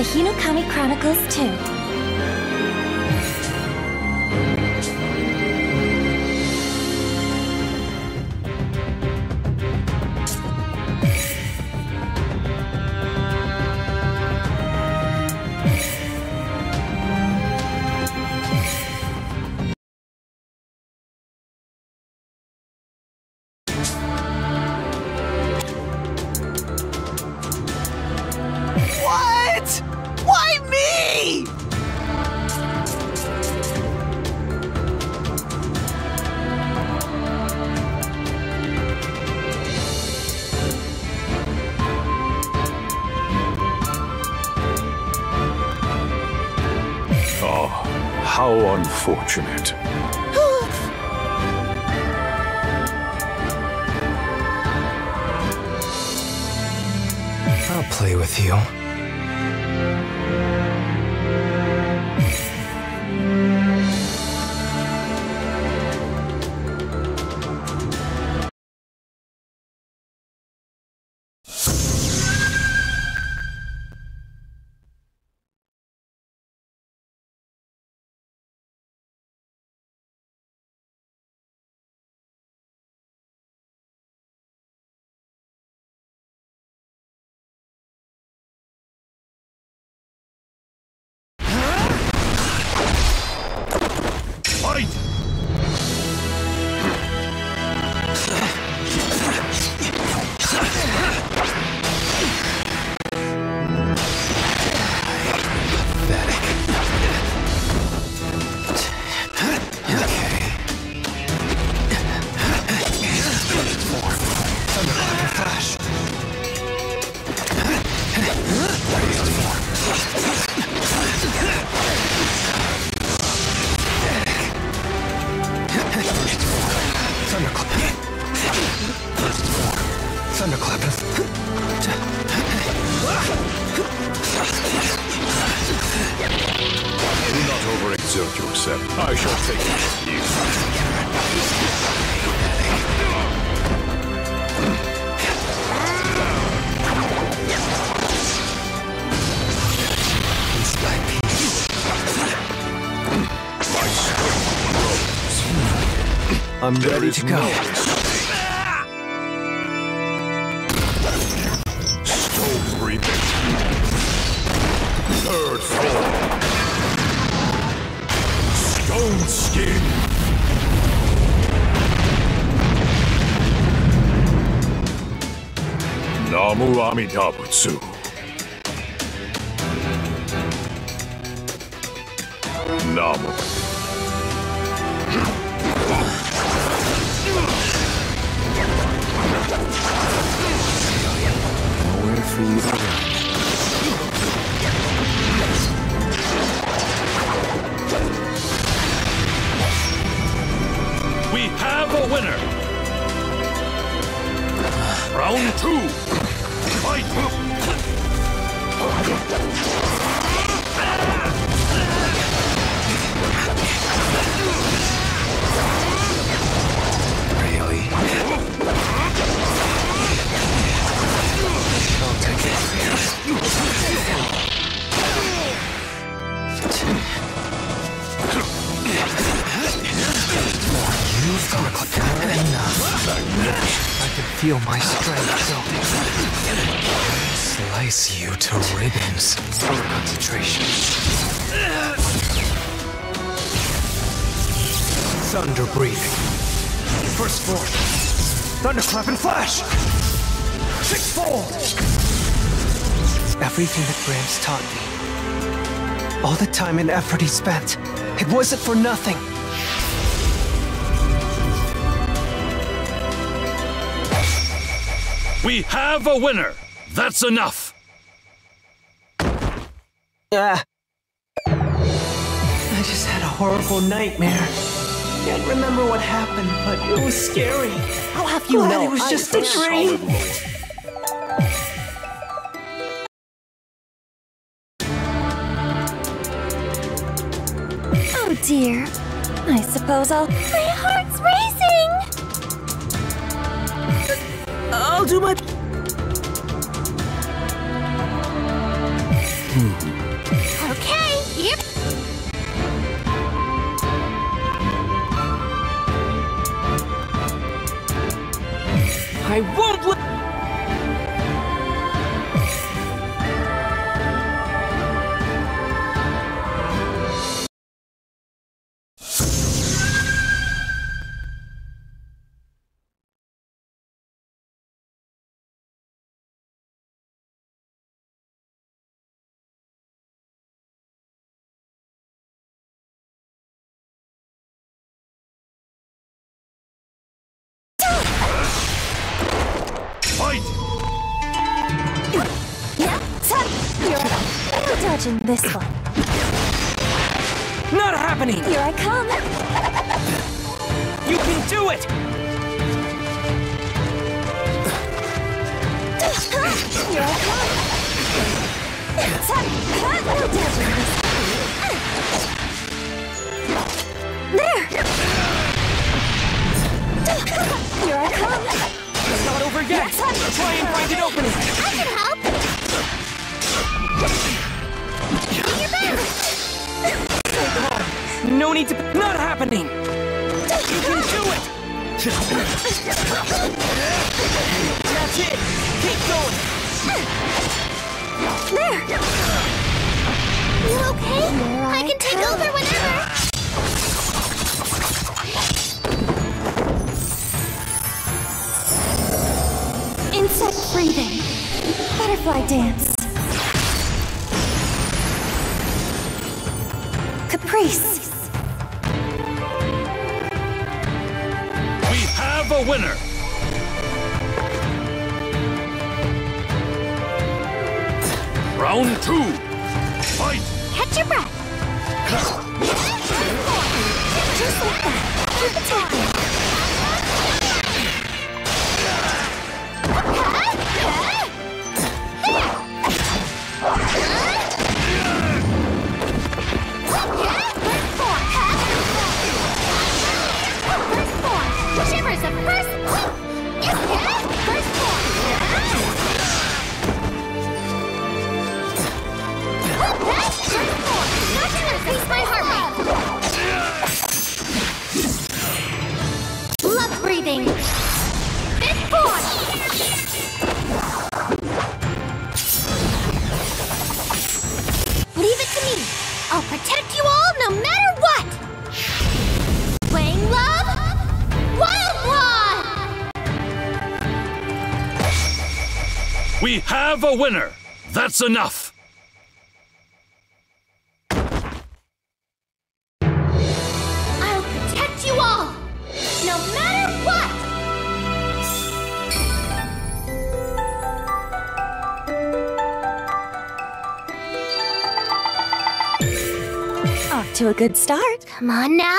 the Hinokami Chronicles 2. Oh, how unfortunate. I'll play with you. Thunderclap. Do not overexert yourself. I shall take it. You. Piece by piece. My strength grows. I'm There ready is to go. Namu Amida Butsu. Namu. For you. We have a winner! Round two! Fight! Really? Feel my strength. Slice you to ribbons. Concentration. Thunder breathing. First form. Thunderclap and flash. Sixfold. Everything that Gramps taught me. All the time and effort he spent. It wasn't for nothing. We have a winner! That's enough! Ah. I just had a horrible nightmare. Can't remember what happened, but it was scary. I'll have you Glad know, it was I just a dream. Oh dear. I suppose I'll. My heart's I'll do my. Okay, yep. I won't let. Dodging this one. Not happening! Here I come. You can do it! Here I come. This. No need to. Not happening! You can do it! That's it! Keep going! There. You okay? I can take over whenever. Insect breathing. Butterfly dance. Have a winner! Round two! Fight! Catch your breath. Just like that. Keep attacking. We have a winner! That's enough! I'll protect you all, no matter what! Off to a good start. Come on now,